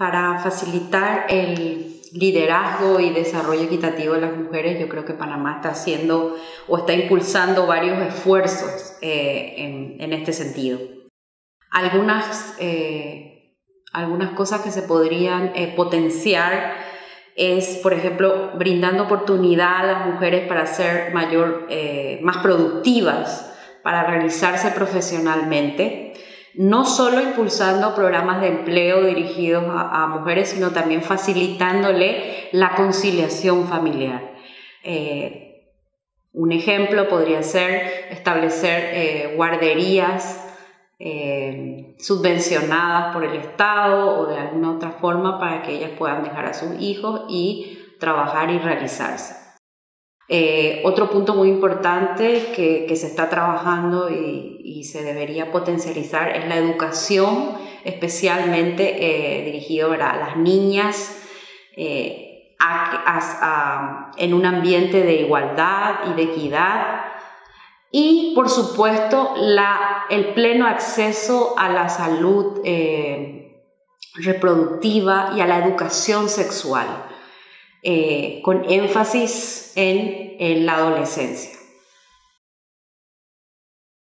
Para facilitar el liderazgo y desarrollo equitativo de las mujeres, yo creo que Panamá está haciendo o está impulsando varios esfuerzos eh, en, este sentido. Algunas, eh, algunas cosas que se podrían eh, potenciar es, por ejemplo, brindando oportunidad a las mujeres para ser mayor, más productivas, para realizarse profesionalmente no solo impulsando programas de empleo dirigidos a, mujeres, sino también facilitándole la conciliación familiar. Eh, un ejemplo podría ser establecer eh, guarderías eh, subvencionadas por el Estado o de alguna otra forma para que ellas puedan dejar a sus hijos y trabajar y realizarse. Eh, otro punto muy importante que, se está trabajando y, se debería potencializar es la educación, especialmente eh, dirigido a las niñas eh, en un ambiente de igualdad y de equidad. Y, por supuesto, el pleno acceso a la salud reproductiva y a la educación sexual. Eh, con énfasis en, la adolescencia.